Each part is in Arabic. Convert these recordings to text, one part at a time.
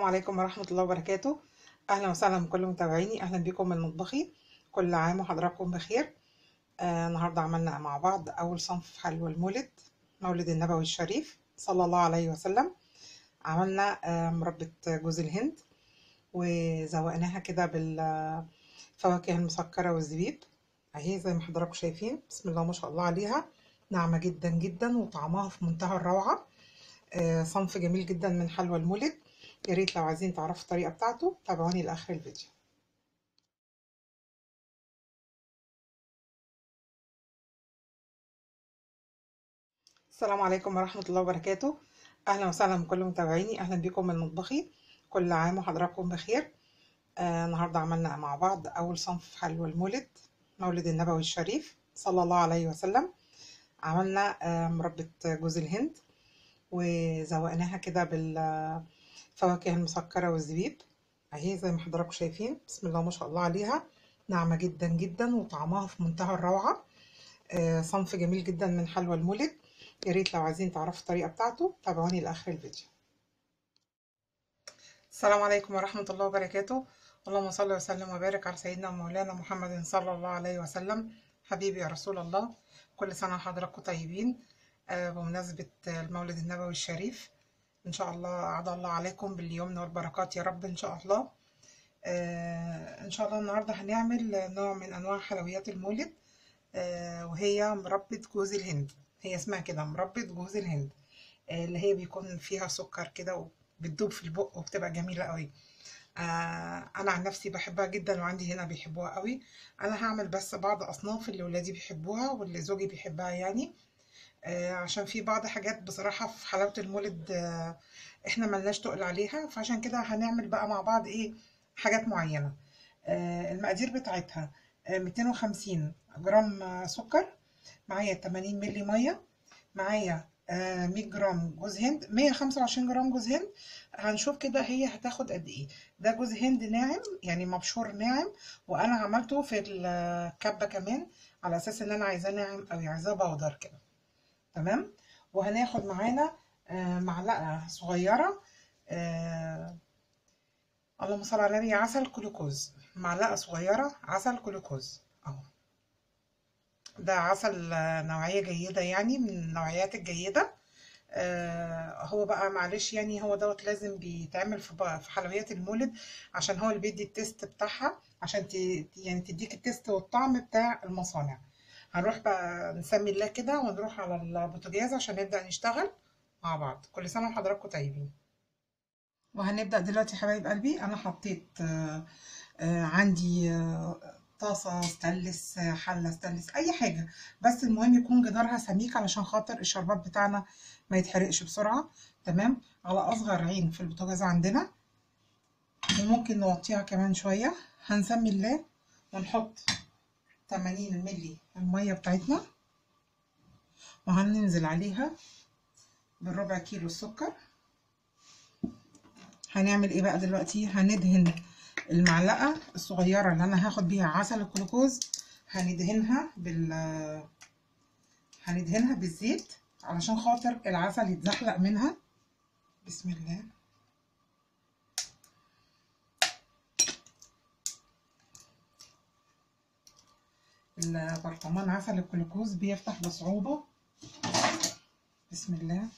السلام عليكم ورحمة الله وبركاته. أهلا وسهلا بكل متابعيني. أهلا بكم من مطبخي كل عام وحضراتكم بخير. آه النهاردة عملنا مع بعض أول صنف حلوى المولد مولد النبوي الشريف صلى الله عليه وسلم. عملنا آه مربى جوز الهند وزوقناها كده بالفواكه المسكرة والزبيب. أهي زي ما حضراتكم شايفين بسم الله ما شاء الله عليها. ناعمة جدا جدا وطعمها في منتهى الروعة. آه صنف جميل جدا من حلوى المولد. يا ريت لو عايزين تعرفوا الطريقة بتاعته تابعوني لآخر الفيديو. السلام عليكم ورحمة الله وبركاته. أهلا وسهلا بكل متابعيني أهلا بكم من مطبخي كل عام وحضراتكم بخير. آه النهاردة عملنا مع بعض أول صنف حلوى المولد مولد النبوي الشريف صلى الله عليه وسلم. عملنا آه مربى جوز الهند وزوقناها كده بالفواكه المسكرة والزبيب. أهي زي ما حضراتكم شايفين. بسم الله ما شاء الله عليها. ناعمة جدا جدا وطعمها في منتهى الروعة. آه صنف جميل جدا من حلوى المولد. يا ريت لو عايزين تعرفوا الطريقة بتاعته تابعوني لآخر الفيديو. السلام عليكم ورحمة الله وبركاته. اللهم صل وسلم وبارك على سيدنا ومولانا محمد صلى الله عليه وسلم. حبيبي يا رسول الله كل سنة وحضراتكم طيبين. آه بمناسبة المولد النبوي الشريف إن شاء الله أعد الله عليكم باليمن والبركات يا رب إن شاء الله. آه إن شاء الله النهاردة هنعمل نوع من أنواع حلويات المولد آه وهي مربى جوز الهند. هي اسمها كده مربى جوز الهند آه اللي هي بيكون فيها سكر كده وبتدوب في البق وبتبقى جميلة قوي آه أنا عن نفسي بحبها جدا وعندي هنا بيحبوها قوي أنا هعمل بس بعض أصناف اللي ولادي بيحبوها واللي زوجي بيحبها يعني. عشان في بعض حاجات بصراحة في حلاوة المولد آه إحنا ملناش تقل عليها. فعشان كده هنعمل بقى مع بعض إيه حاجات معينة. آه المقادير بتاعتها 250 جرام سكر معايا 80 ملي مية معايا 100 جرام جوز هند 125 جرام جوز هند. هنشوف كده هي هتاخد قد إيه. ده جوز هند ناعم يعني مبشور ناعم وأنا عملته في الكبة كمان على أساس ان أنا عايزاه ناعم أو عايزاه بودر كده. تمام؟ وهناخد معانا آه معلقة صغيرة آه اللهم صل على النبي عسل جلوكوز معلقة صغيرة عسل جلوكوز أهو. ده عسل نوعية جيدة يعني من النوعيات الجيدة. آه هو بقى معلش يعني هو دوت لازم بيتعمل في في حلويات المولد عشان هو اللي بيدي ال taste بتاعها عشان يعني تديك ال taste والطعم بتاع المصانع. هنروح بقى نسمي الله كده ونروح على البوتاجاز عشان نبدأ نشتغل مع بعض. كل سنة وحضراتكم طيبين. وهنبدأ دلوقتي حبايب قلبي. أنا حطيت آآ آآ عندي طاسة ستانلس حلة ستانلس أي حاجة. بس المهم يكون جدارها سميك علشان خاطر الشربات بتاعنا ما يتحرقش بسرعة. تمام؟ على أصغر عين في البوتاجاز عندنا. وممكن نوطيها كمان شوية. هنسمي الله ونحط 80 ملي المية بتاعتنا. وهننزل عليها بالربع كيلو السكر. هنعمل إيه بقى دلوقتي؟ هندهن المعلقة الصغيرة اللي أنا هاخد بيها عسل الجلوكوز هندهنها بال هندهنها بالزيت علشان خاطر العسل يتزحلق منها. بسم الله. البرطمان عسل الجلوكوز بيفتح بصعوبة. بسم الله.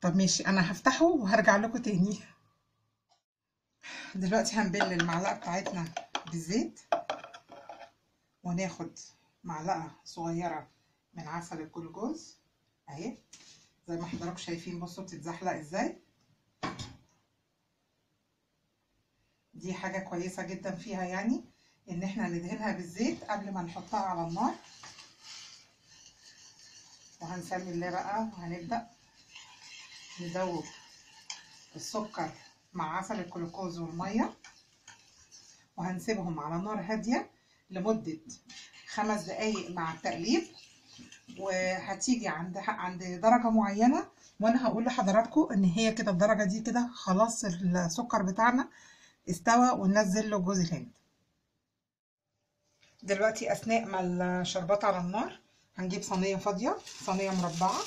طب ماشي أنا هفتحه وهرجع لكم تاني. دلوقتي هنبل المعلقة بتاعتنا بالزيت وناخد معلقة صغيرة من عسل الجلوكوز. أهي. زي ما حضراتكم شايفين بصوا بتتزحلق إزاي. دي حاجة كويسة جدا فيها يعني ان إحنا ندهنها بالزيت قبل ما نحطها على النار. وهنسمي الله بقى وهنبدأ ندوب السكر مع عسل الجلوكوز والمية. وهنسيبهم على نار هادية لمدة خمس دقايق مع التقليب. وهتيجي عند عند درجة معينة وأنا هقول لحضراتكم إن هي كده الدرجة دي كده خلاص السكر بتاعنا استوى وننزل له جوز الهند. دلوقتي أثناء ما الشربات على النار هنجيب صينية فاضية صينية مربعة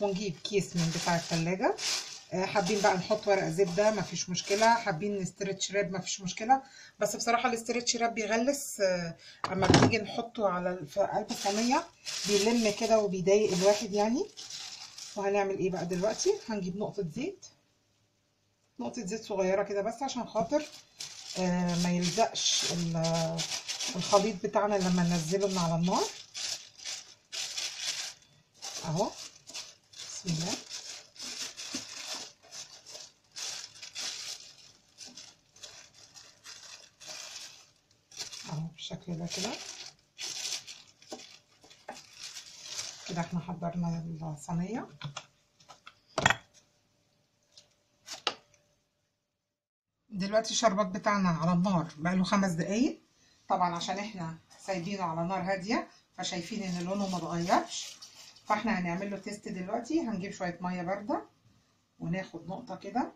ونجيب كيس من بتاع التلاجة. آه، حابين بقى نحط ورق زبده مفيش مشكلة. حابين نسترتش راب مفيش مشكلة. بس بصراحة الاسترتش راب بيغلس آه، أما بتيجي نحطه على قلب الصينيه بيلم كده وبيضايق الواحد يعني. وهنعمل إيه بقى دلوقتي؟ هنجيب نقطة زيت. نقطة زيت صغيرة كده بس عشان خاطر آه، ما يلزقش ال- الخليط بتاعنا لما ننزله من على النار. أهو. بسم الله اهو بالشكل ده كده. كده إحنا حضرنا الصينية. دلوقتي الشربات بتاعنا على النار بقاله خمس دقايق. طبعا عشان إحنا سايبينه على نار هادية فشايفين إن لونه ما اتغيرش. فاحنا هنعمل له تيست دلوقتي. هنجيب شوية مية باردة وناخد نقطة كده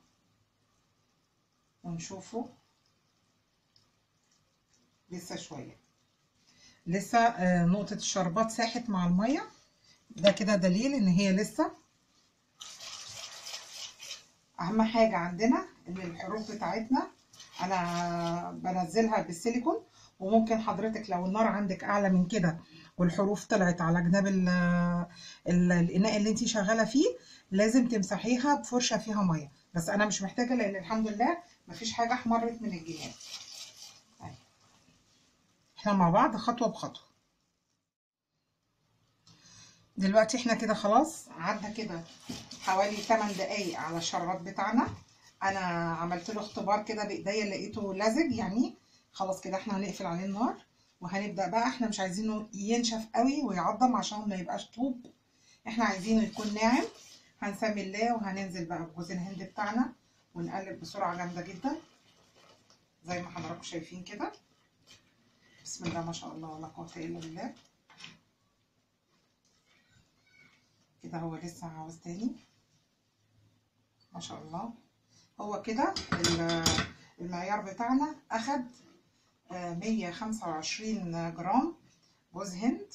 ونشوفه. لسه شوية. لسه آه، نقطة الشربات ساحت مع المية. ده كده دليل إن هي لسه أهم حاجة عندنا إن الحروف بتاعتنا أنا بنزلها بالسيليكون وممكن حضرتك لو النار عندك أعلى من كده والحروف طلعت على جناب ال ال الإناء اللي انت شغالة فيه لازم تمسحيها بفرشة فيها مية. بس أنا مش محتاجة لأن الحمد لله مفيش حاجة احمرت من أهي. إحنا مع بعض خطوة بخطوة. دلوقتي إحنا كده خلاص عدى كده حوالي 8 دقايق على الشربات بتاعنا. أنا عملت له اختبار كده بإيديا لقيته لزج يعني خلاص كده إحنا هنقفل عليه النار وهنبدأ بقى. إحنا مش عايزينه ينشف قوي ويعضم عشان ما يبقاش طوب. إحنا عايزينه يكون ناعم. هنسمي الله وهننزل بقى بجوز الهند بتاعنا ونقلب بسرعة جامدة جدا زي ما حضراتكم شايفين كده. بسم الله ما شاء الله ولا قوه إلا بالله. كده هو لسه عاوز تاني؟ ما شاء الله. هو كده ال- المعيار بتاعنا أخد آه، 125 جرام جوز هند.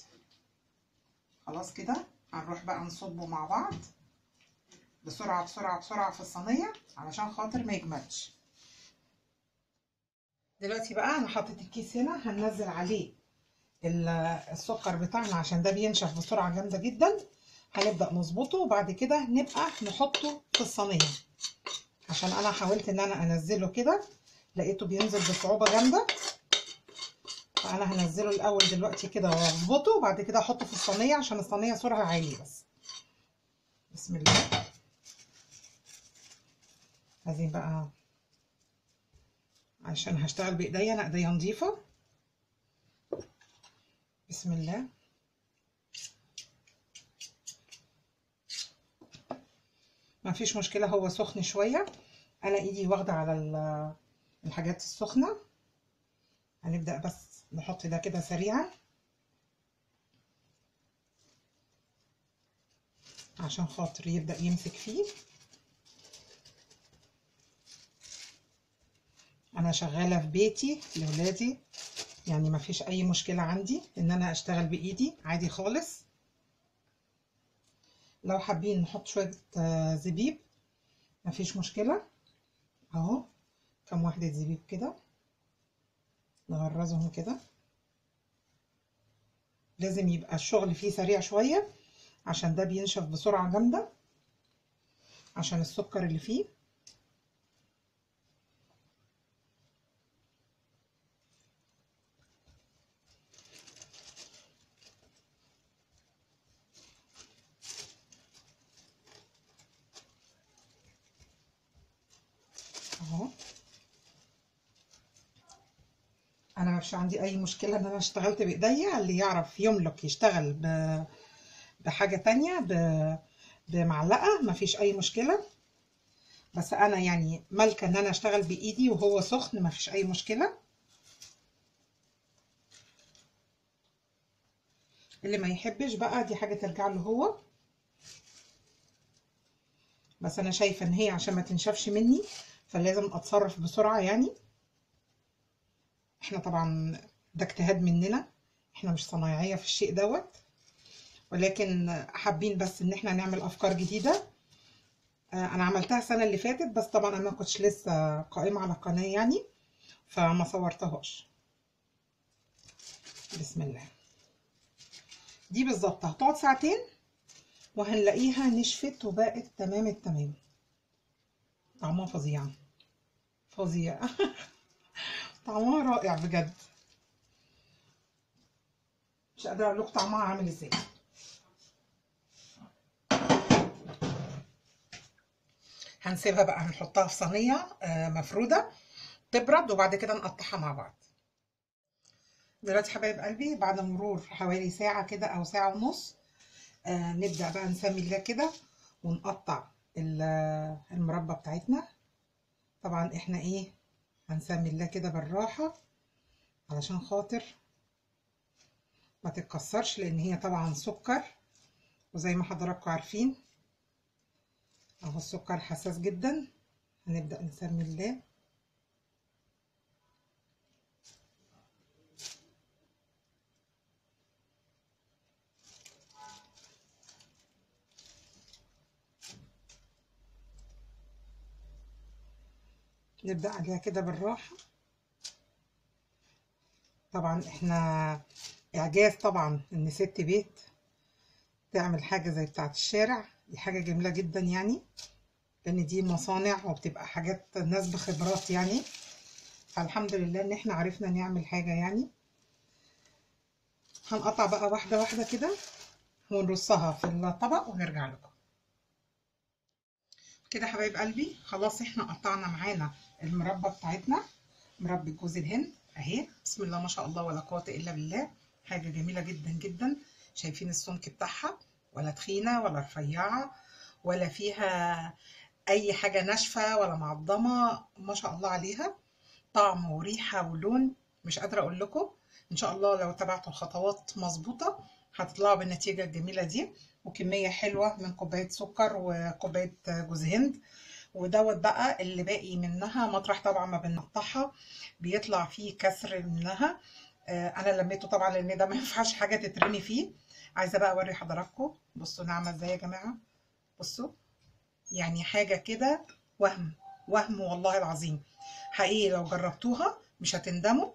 خلاص كده هنروح بقى نصبه مع بعض بسرعة بسرعة بسرعة في الصينية علشان خاطر ما يجمدش دلوقتي بقى أنا حطيت الكيس هنا هننزل عليه ال- السكر بتاعنا عشان ده بينشف بسرعة جامدة جدا. هنبدأ نظبطه وبعد كده نبقى نحطه في الصينية. عشان أنا حاولت إن أنا أنزله كده لقيته بينزل بصعوبة جامدة. فأنا هنزله الأول دلوقتي كده وأظبطه وبعد كده أحطه في الصينية عشان الصينية سرعة عالي بس. بسم الله. عايزين بقى عشان هشتغل بإيديا. أنا إيديا نظيفة. بسم الله. ما فيش مشكلة هو سخن شوية. أنا إيدي واخدة على ال- الحاجات السخنة. هنبدأ بس نحط ده كده سريعا. عشان خاطر يبدأ يمسك فيه. أنا شغالة في بيتي لولادي. يعني ما فيش أي مشكلة عندي إن أنا أشتغل بإيدي عادي خالص. لو حابين نحط شوية آه، زبيب ما فيش مشكلة. أهو كم واحدة زبيب كده. نغرزهم كده. لازم يبقى الشغل فيه سريع شوية عشان ده بينشف بسرعة جامدة عشان السكر اللي فيه. أهو. أنا مش عندي أي مشكلة إن أنا اشتغلت بإيديا اللي يعرف يملك يشتغل ب... بحاجة تانية ب... بمعلقة مفيش أي مشكلة. بس أنا يعني مالكة إن أنا أشتغل بإيدي وهو سخن مفيش أي مشكلة. اللي ما يحبش بقى دي حاجة ترجع له هو. بس أنا شايفة إن هي عشان ما تنشفش مني. فلازم أتصرف بسرعة يعني. إحنا طبعا ده اجتهاد مننا. إحنا مش صنايعية في الشيء دوت. ولكن حابين بس إن إحنا نعمل أفكار جديدة. آه، أنا عملتها السنة اللي فاتت بس طبعا أنا ما كنتش لسه قائمة على القناه يعني فما صورتهاش. بسم الله. دي بالظبط. هتقعد ساعتين وهنلاقيها نشفت وبقت تمام التمام. طعمها فظيع. فظيع. طعمها رائع بجد. مش قادرة أقول لكم طعمها عامل إزاي. هنسيبها بقى هنحطها في صينية آه، مفرودة تبرد وبعد كده نقطعها مع بعض. دلوقتي حبايب قلبي بعد مرور حوالي ساعة كده أو ساعة ونص آه نبدأ بقى نسمي الله كده ونقطع ال- المربى بتاعتنا. طبعا إحنا إيه هنسمي الله كده بالراحة علشان خاطر ما تتكسرش لأن هي طبعا سكر وزي ما حضراتكم عارفين أهو السكر حساس جدا. هنبدأ نسمي الله. نبدأ عليها كده بالراحة. طبعا إحنا إعجاز طبعا إن ست بيت تعمل حاجة زي بتاعة الشارع. دي حاجة جميلة جدا يعني لأن دي مصانع وبتبقى حاجات ناس بخبرات يعني. فالحمد لله إن إحنا عرفنا نعمل حاجة يعني. هنقطع بقى واحدة واحدة كده ونرصها في الطبق ونرجع لكم. كده حبايب قلبي. خلاص إحنا قطعنا معانا المربى بتاعتنا. مربى جوز الهند اهي. بسم الله ما شاء الله ولا قوة إلا بالله. حاجة جميلة جدا جدا. شايفين السمك بتاعها. ولا تخينة ولا رفيعة ولا فيها أي حاجة ناشفة ولا معضمة. ما شاء الله عليها. طعم وريحة ولون. مش قادرة أقول لكم. إن شاء الله لو تبعتوا الخطوات مظبوطة هتطلعوا بالنتيجة الجميلة دي. وكمية حلوة من كوباية سكر وكوباية جوز هند. ودوت بقى اللي باقي منها مطرح طبعا ما بنقطعها بيطلع فيه كسر منها. آه، أنا لميته طبعا لأن ده ما ينفعش حاجة تترمي فيه. عايزة بقى أوري حضراتكم. بصوا ناعمة إزاي يا جماعة. بصوا يعني حاجة كده وهم وهم والله العظيم. حقيقي لو جربتوها مش هتندموا.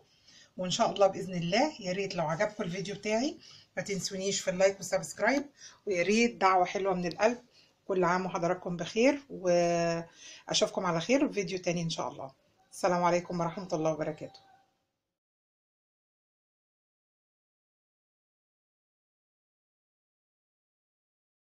وإن شاء الله بإذن الله يا ريت لو عجبكم الفيديو بتاعي ما تنسونيش في ال like وال subscribe ويا ريت دعوة حلوة من القلب. كل عام وحضراتكم بخير وأشوفكم على خير في فيديو تاني إن شاء الله. السلام عليكم ورحمة الله وبركاته.